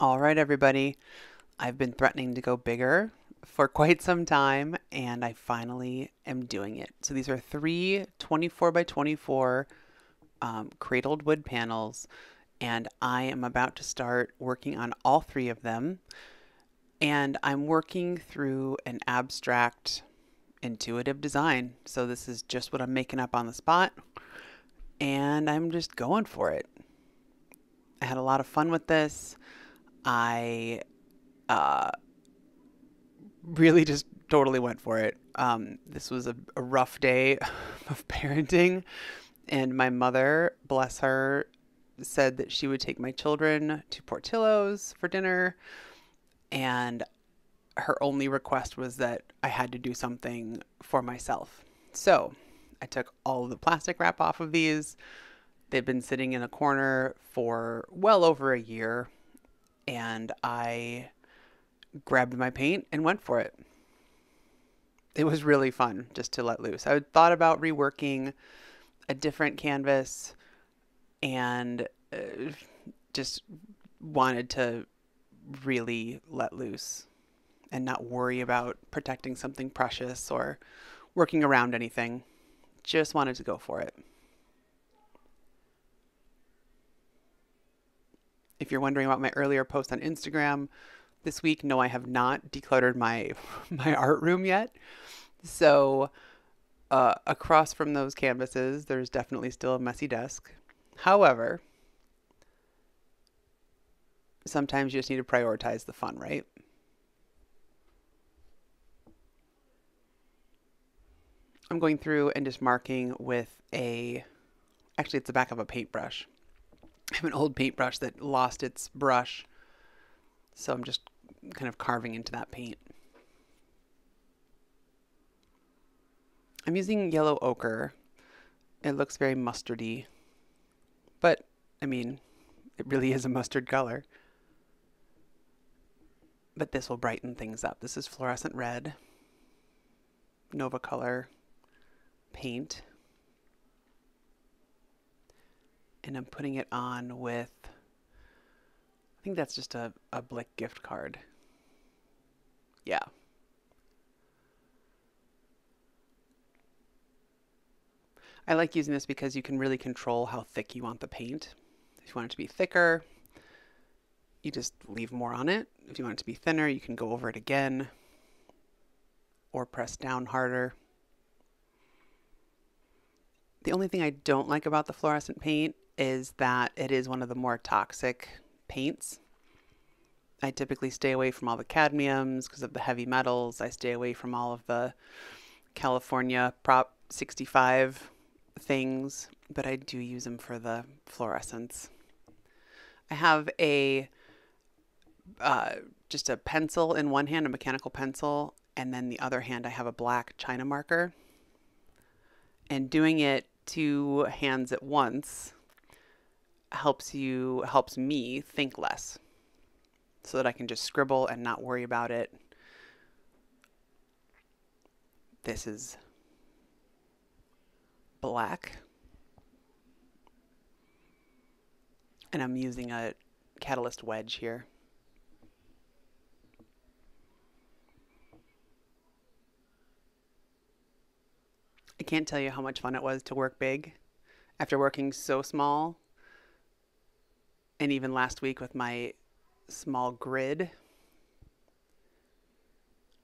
All right, everybody. I've been threatening to go bigger for quite some time, and I finally am doing it. So these are three 24 by 24 um, cradled wood panels, and I am about to start working on all three of them. And I'm working through an abstract intuitive design. So this is just what I'm making up on the spot, and I'm just going for it. I had a lot of fun with this. I uh, really just totally went for it. Um, this was a, a rough day of parenting, and my mother, bless her, said that she would take my children to Portillo's for dinner, and her only request was that I had to do something for myself. So I took all the plastic wrap off of these. They've been sitting in a corner for well over a year and I grabbed my paint and went for it. It was really fun just to let loose. I thought about reworking a different canvas and uh, just wanted to really let loose and not worry about protecting something precious or working around anything. Just wanted to go for it. If you're wondering about my earlier post on Instagram this week, no, I have not decluttered my my art room yet. So uh, across from those canvases, there's definitely still a messy desk. However, sometimes you just need to prioritize the fun, right? I'm going through and just marking with a, actually, it's the back of a paintbrush. I have an old paintbrush that lost its brush. So I'm just kind of carving into that paint. I'm using yellow ochre. It looks very mustardy. But, I mean, it really is a mustard color. But this will brighten things up. This is fluorescent red. Nova Color paint and I'm putting it on with, I think that's just a, a Blick gift card. Yeah. I like using this because you can really control how thick you want the paint. If you want it to be thicker, you just leave more on it. If you want it to be thinner, you can go over it again or press down harder. The only thing I don't like about the fluorescent paint is that it is one of the more toxic paints. I typically stay away from all the cadmiums because of the heavy metals. I stay away from all of the California Prop 65 things, but I do use them for the fluorescence. I have a uh, just a pencil in one hand, a mechanical pencil, and then the other hand I have a black China marker. And doing it two hands at once helps you helps me think less so that I can just scribble and not worry about it. This is black. And I'm using a catalyst wedge here. I can't tell you how much fun it was to work big after working so small and even last week with my small grid.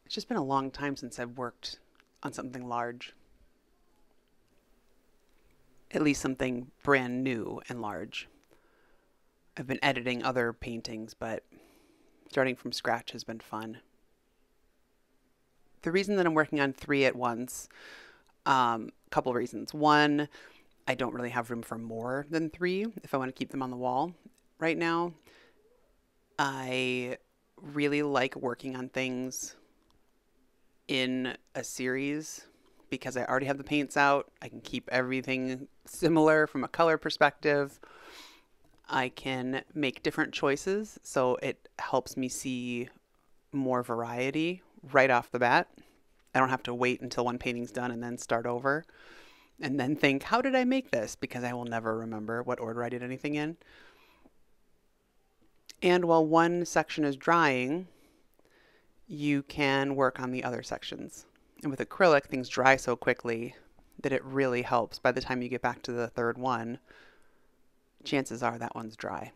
It's just been a long time since I've worked on something large. At least something brand new and large. I've been editing other paintings, but starting from scratch has been fun. The reason that I'm working on three at once, a um, couple of reasons. One, I don't really have room for more than three if I want to keep them on the wall right now. I really like working on things in a series because I already have the paints out. I can keep everything similar from a color perspective. I can make different choices, so it helps me see more variety right off the bat. I don't have to wait until one painting's done and then start over and then think, how did I make this? Because I will never remember what order I did anything in And while one section is drying, you can work on the other sections. And with acrylic, things dry so quickly that it really helps. By the time you get back to the third one, chances are that one's dry.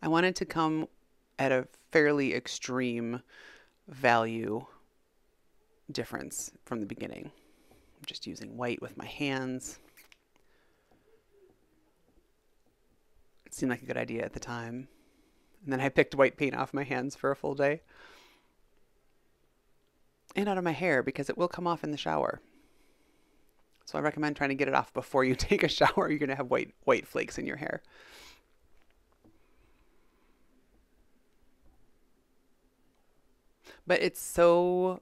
I wanted to come at a fairly extreme value difference from the beginning. I'm just using white with my hands. It seemed like a good idea at the time. And then I picked white paint off my hands for a full day. And out of my hair because it will come off in the shower. So I recommend trying to get it off before you take a shower. You're going to have white white flakes in your hair. But it's so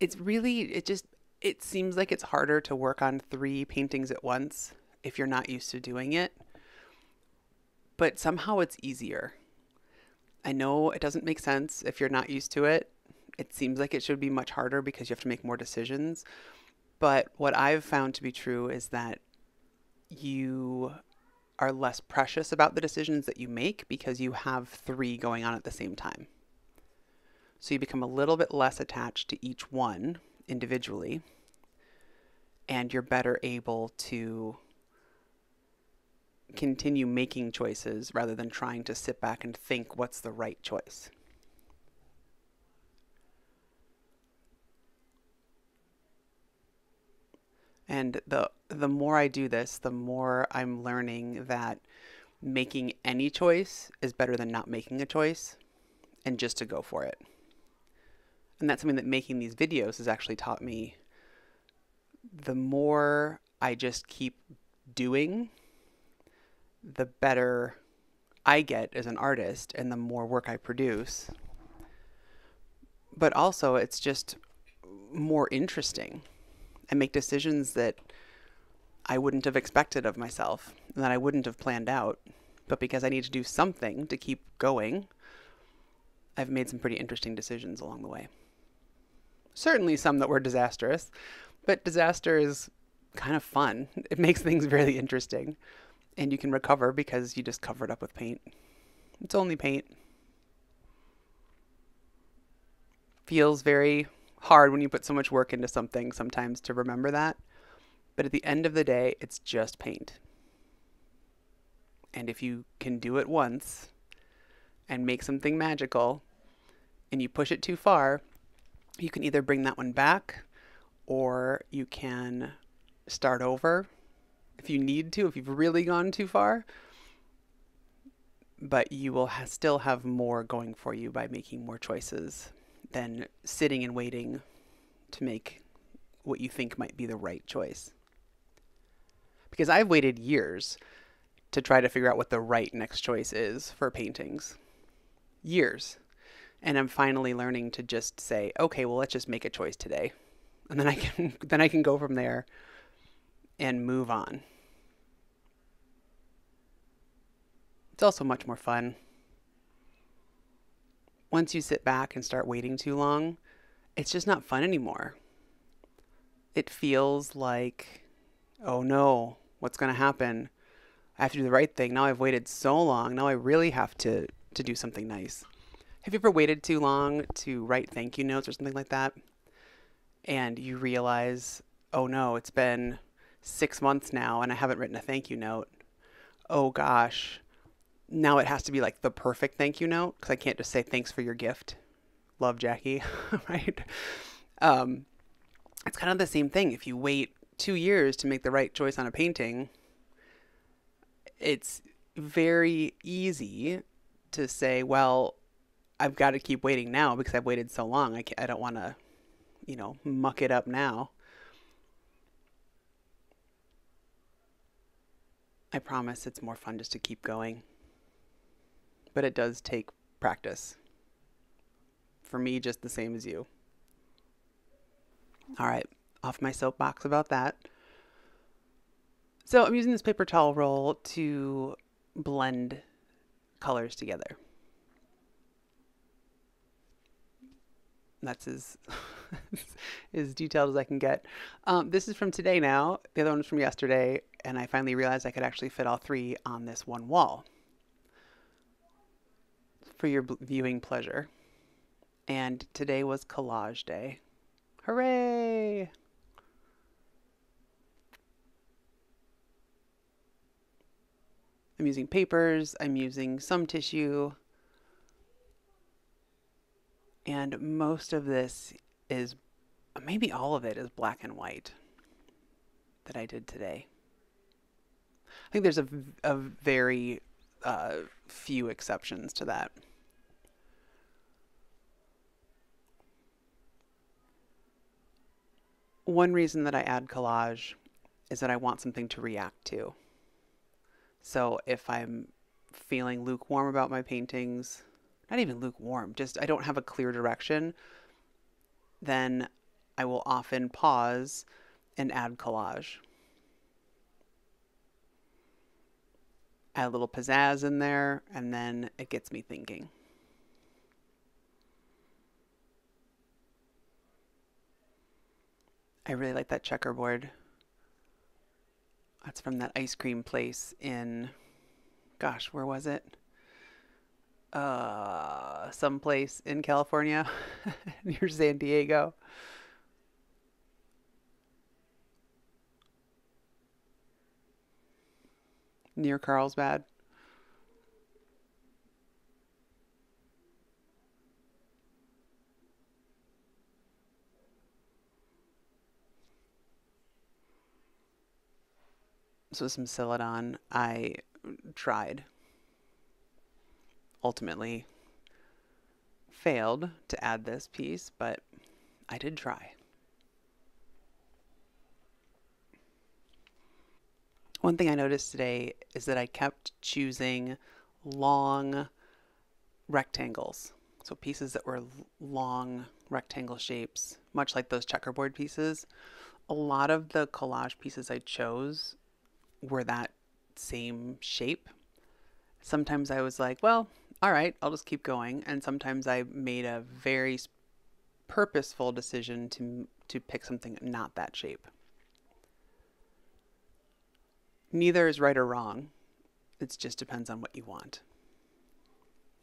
it's really it just it seems like it's harder to work on three paintings at once if you're not used to doing it. But somehow it's easier. I know it doesn't make sense if you're not used to it. It seems like it should be much harder because you have to make more decisions. But what I've found to be true is that you are less precious about the decisions that you make because you have three going on at the same time. So you become a little bit less attached to each one individually, and you're better able to continue making choices rather than trying to sit back and think what's the right choice. And the the more I do this, the more I'm learning that making any choice is better than not making a choice and just to go for it. And that's something that making these videos has actually taught me. The more I just keep doing, the better I get as an artist and the more work I produce. But also, it's just more interesting I make decisions that I wouldn't have expected of myself that I wouldn't have planned out. But because I need to do something to keep going, I've made some pretty interesting decisions along the way. Certainly some that were disastrous, but disaster is kind of fun. It makes things really interesting. And you can recover because you just cover it up with paint. It's only paint. Feels very hard when you put so much work into something sometimes to remember that. But at the end of the day, it's just paint. And if you can do it once and make something magical and you push it too far, you can either bring that one back or you can start over if you need to, if you've really gone too far. But you will ha- still have more going for you by making more choices than sitting and waiting to make what you think might be the right choice. Because I've waited years to try to figure out what the right next choice is for paintings. Years. And I'm finally learning to just say, okay, well, let's just make a choice today. And then I can then I can go from there and move on. It's also much more fun once you sit back and start waiting too long, it's just not fun anymore. It feels like, oh no, what's going to happen? I have to do the right thing. Now I've waited so long. Now I really have to, to do something nice. Have you ever waited too long to write thank you notes or something like that? And you realize, oh no, it's been six months now and I haven't written a thank you note. Oh gosh, now it has to be like the perfect thank you note because I can't just say thanks for your gift. Love Jackie, right? Um, it's kind of the same thing. If you wait two years to make the right choice on a painting, it's very easy to say, well, I've got to keep waiting now because I've waited so long. I, I don't want to, you know, muck it up now. I promise it's more fun just to keep going but it does take practice. For me, just the same as you. All right, off my soapbox about that. So I'm using this paper towel roll to blend colors together. That's as as detailed as I can get. Um, this is from today now. The other one from yesterday, and I finally realized I could actually fit all three on this one wall for your viewing pleasure. And today was collage day. Hooray! I'm using papers, I'm using some tissue, and most of this is, maybe all of it is black and white that I did today. I think there's a, a very uh, few exceptions to that. One reason that I add collage is that I want something to react to. So if I'm feeling lukewarm about my paintings, not even lukewarm, just I don't have a clear direction, then I will often pause and add collage. Add a little pizzazz in there, and then it gets me thinking. I really like that checkerboard. That's from that ice cream place in, gosh, where was it? Uh, someplace in California near San Diego. Near Carlsbad. So some Celadon I tried. Ultimately failed to add this piece, but I did try. One thing I noticed today is that I kept choosing long rectangles. So pieces that were long rectangle shapes, much like those checkerboard pieces. A lot of the collage pieces I chose were that same shape. Sometimes I was like, well, all right, I'll just keep going. And sometimes I made a very purposeful decision to, to pick something not that shape. Neither is right or wrong. It just depends on what you want.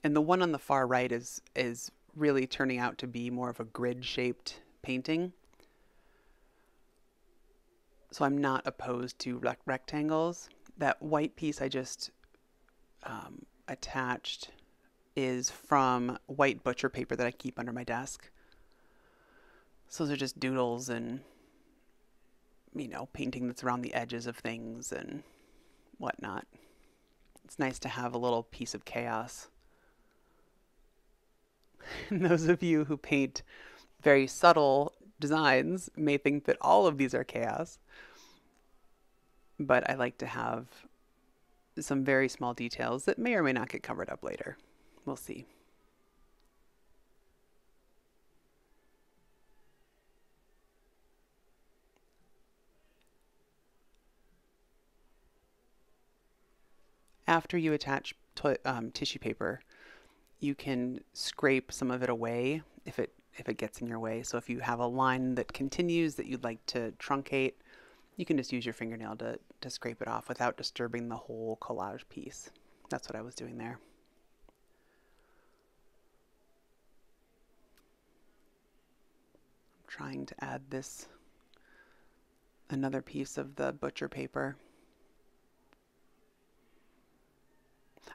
And the one on the far right is is really turning out to be more of a grid shaped painting so I'm not opposed to rec- rectangles. That white piece I just um, attached is from white butcher paper that I keep under my desk. So those are just doodles and, you know, painting that's around the edges of things and whatnot. It's nice to have a little piece of chaos. and those of you who paint very subtle designs may think that all of these are chaos. But I like to have some very small details that may or may not get covered up later. We'll see. After you attach um, tissue paper, you can scrape some of it away if it if it gets in your way. So if you have a line that continues that you'd like to truncate, you can just use your fingernail to, to scrape it off without disturbing the whole collage piece. That's what I was doing there. I'm trying to add this another piece of the butcher paper.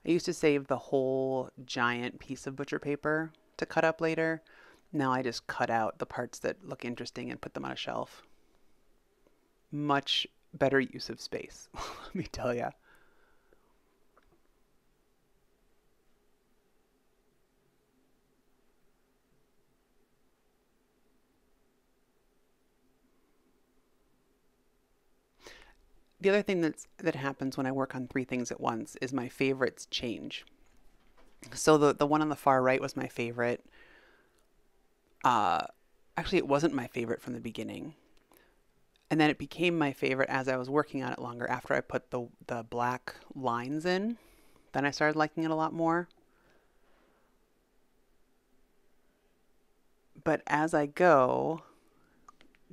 I used to save the whole giant piece of butcher paper to cut up later. Now I just cut out the parts that look interesting and put them on a shelf. Much better use of space, let me tell you. The other thing that's that happens when I work on three things at once is my favorites change. So the the one on the far right was my favorite. Uh, actually, it wasn't my favorite from the beginning. And then it became my favorite as I was working on it longer after I put the, the black lines in. Then I started liking it a lot more. But as I go,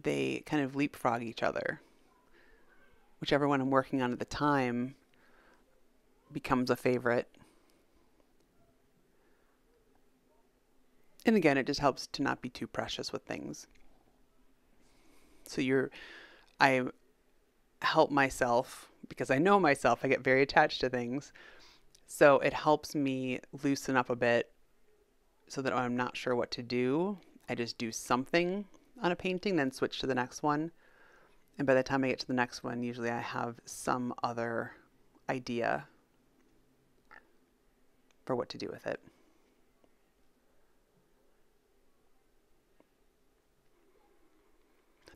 they kind of leapfrog each other, whichever one I'm working on at the time becomes a favorite. And again, it just helps to not be too precious with things. So you're, I help myself because I know myself, I get very attached to things. So it helps me loosen up a bit so that I'm not sure what to do, I just do something on a painting, then switch to the next one. And by the time I get to the next one, usually I have some other idea for what to do with it.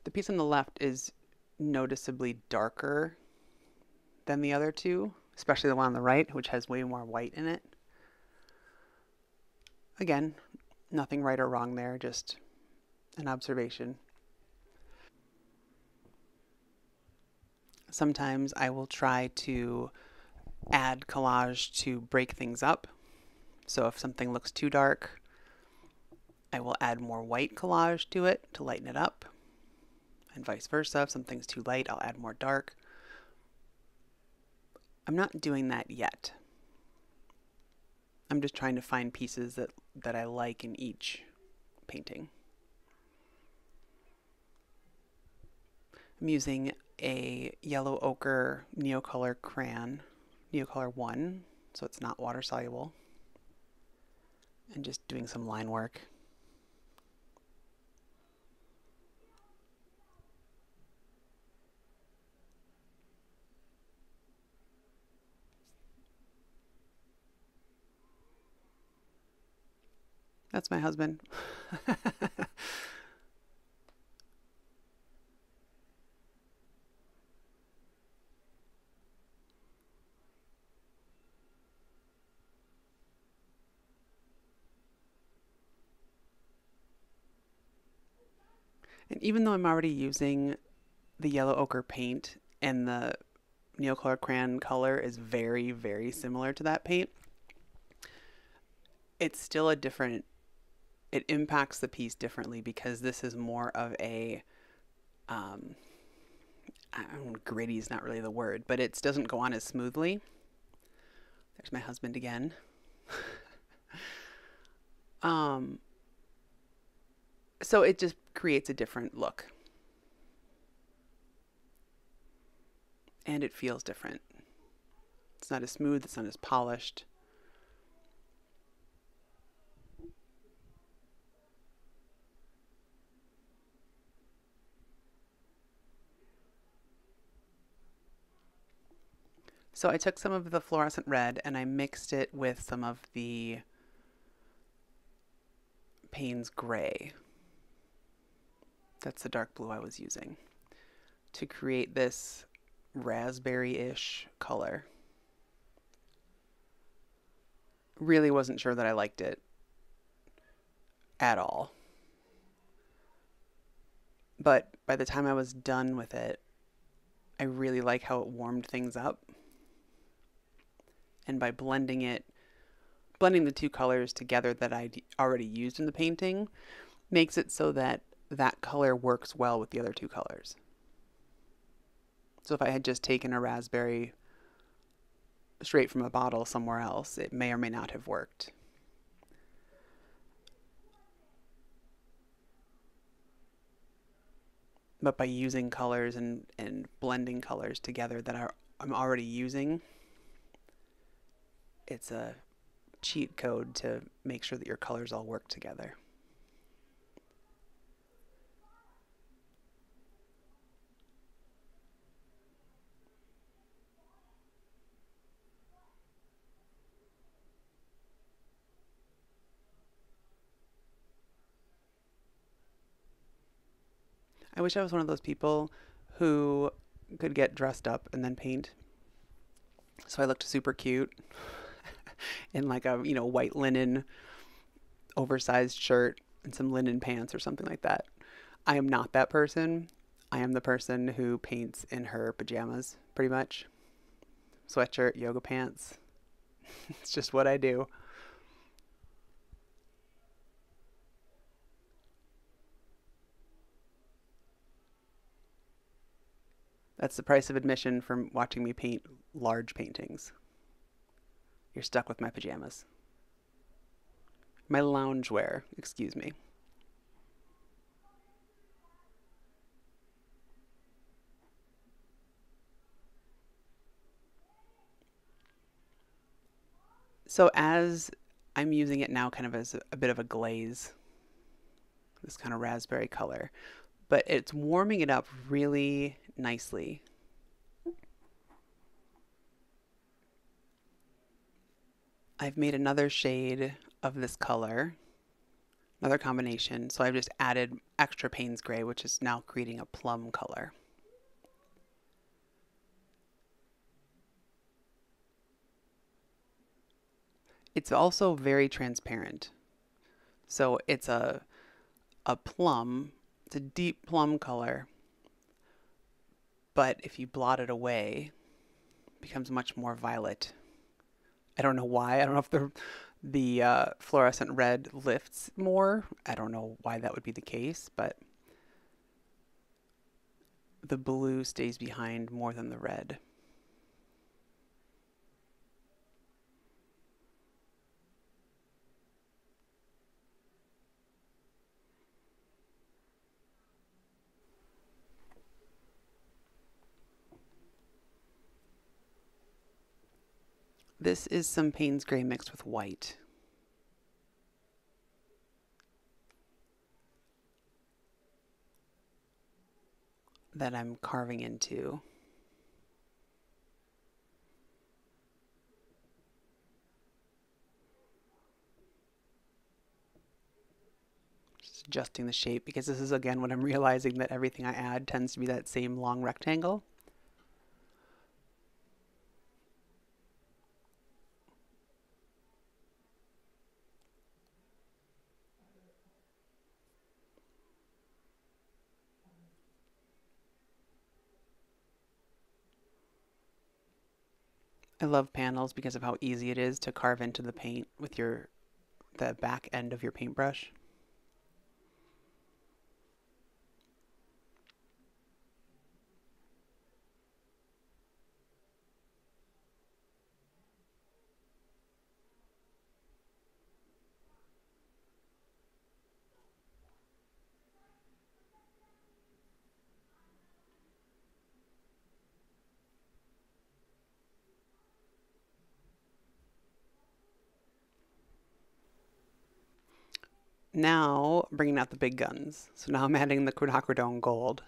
The piece on the left is noticeably darker than the other two, especially the one on the right, which has way more white in it. Again, nothing right or wrong there, just an observation. Sometimes I will try to add collage to break things up. So if something looks too dark, I will add more white collage to it to lighten it up and vice versa. If something's too light, I'll add more dark. I'm not doing that yet. I'm just trying to find pieces that, that I like in each painting. I'm using a yellow ochre Neocolor crayon, Neocolor 1, so it's not water soluble, and just doing some line work. That's my husband. and even though I'm already using the yellow ochre paint and the Neocolor color is very, very similar to that paint, it's still a different it impacts the piece differently because this is more of a um, I don't gritty is not really the word, but it doesn't go on as smoothly. There's my husband again. um, so it just creates a different look. And it feels different. It's not as smooth, it's not as polished. So I took some of the fluorescent red and I mixed it with some of the Payne's gray. That's the dark blue I was using to create this raspberry-ish color. Really wasn't sure that I liked it at all. But by the time I was done with it, I really like how it warmed things up and by blending it, blending the two colors together that I already used in the painting, makes it so that that color works well with the other two colors. So if I had just taken a raspberry straight from a bottle somewhere else, it may or may not have worked. But by using colors and, and blending colors together that are, I'm already using, it's a cheat code to make sure that your colors all work together. I wish I was one of those people who could get dressed up and then paint. So I looked super cute in like a, you know, white linen oversized shirt and some linen pants or something like that. I am not that person. I am the person who paints in her pajamas, pretty much. Sweatshirt, yoga pants. it's just what I do. That's the price of admission from watching me paint large paintings. You're stuck with my pajamas. My loungewear, excuse me. So as I'm using it now kind of as a, a bit of a glaze, this kind of raspberry color, but it's warming it up really nicely. I've made another shade of this color, another combination. So I've just added extra Payne's Gray, which is now creating a plum color. It's also very transparent. So it's a a plum, it's a deep plum color. But if you blot it away, it becomes much more violet. I don't know why. I don't know if the the uh, fluorescent red lifts more. I don't know why that would be the case, but the blue stays behind more than the red. This is some Payne's Gray mixed with white. That I'm carving into. Just adjusting the shape because this is again what I'm realizing that everything I add tends to be that same long rectangle. I love panels because of how easy it is to carve into the paint with your the back end of your paintbrush. Now, bringing out the big guns. So now I'm adding the quinacridone gold,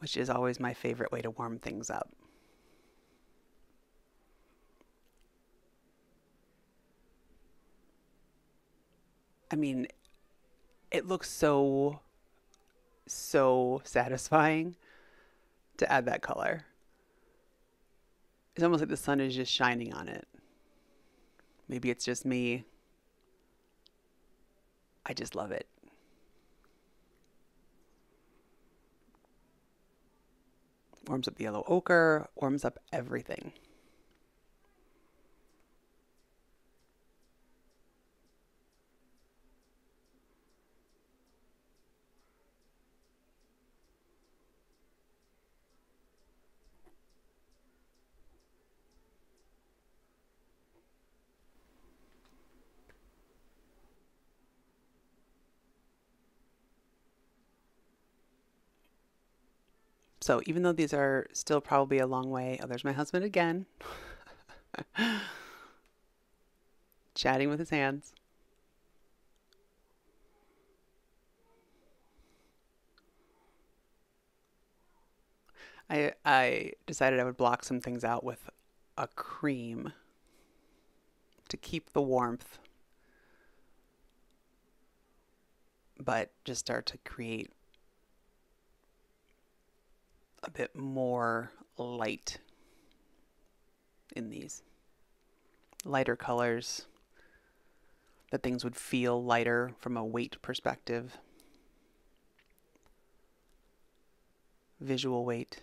which is always my favorite way to warm things up. I mean, it looks so, so satisfying to add that color. It's almost like the sun is just shining on it. Maybe it's just me I just love it. Warms up the yellow ochre, warms up everything. So even though these are still probably a long way, oh, there's my husband again, chatting with his hands. I I decided I would block some things out with a cream to keep the warmth, but just start to create a bit more light in these. Lighter colors. That things would feel lighter from a weight perspective. Visual weight.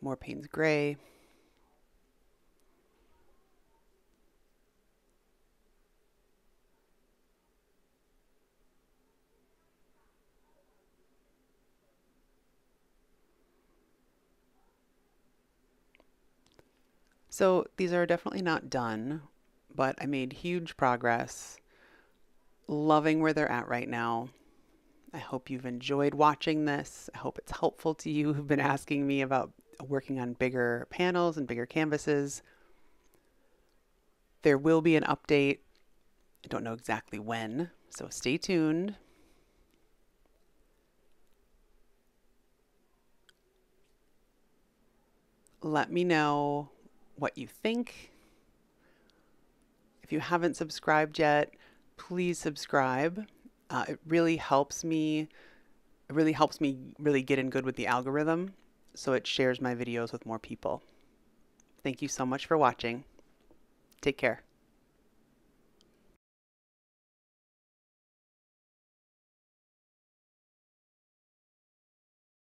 More Payne's gray. So these are definitely not done, but I made huge progress. Loving where they're at right now. I hope you've enjoyed watching this. I hope it's helpful to you who've been asking me about working on bigger panels and bigger canvases. There will be an update. I don't know exactly when, so stay tuned. Let me know what you think. If you haven't subscribed yet, please subscribe. Uh, it really helps me. It really helps me really get in good with the algorithm, so it shares my videos with more people. Thank you so much for watching. Take care.